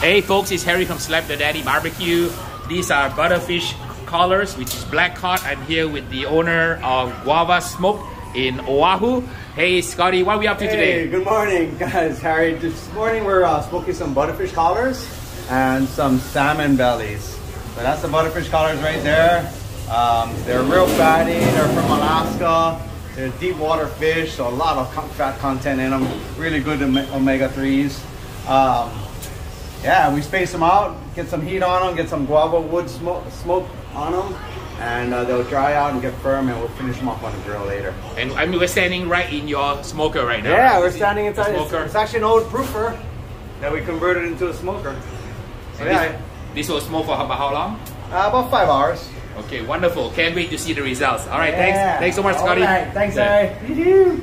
Hey folks, it's Harry from Slap Yo Daddy Barbecue. These are butterfish collars, which is black cod. I'm here with the owner of Guava Smoke in Oahu. Hey Scotty, what are we up to Hey, today? good morning, guys. Harry, this morning we're uh, smoking some butterfish collars and some salmon bellies. So that's the butterfish collars right there. Um, they're real fatty. They're from Alaska. They're deep water fish, so a lot of fat content in them. Really good omega threes. Um, yeah, we space them out, get some heat on them, get some guava wood smoke, smoke on them, and uh, they'll dry out and get firm, and we'll finish them off on the grill later. And I mean, we're standing right in your smoker right now. Yeah, right? we're standing inside. It's, Smoker. it's actually an old proofer that we converted into a smoker. So And yeah, this, this will smoke for about how long? uh, about five hours. Okay, wonderful. Can't wait to see the results. All right, Yeah. thanks. Thanks so much, All Scotty. right, Thanks, Yeah. Harry.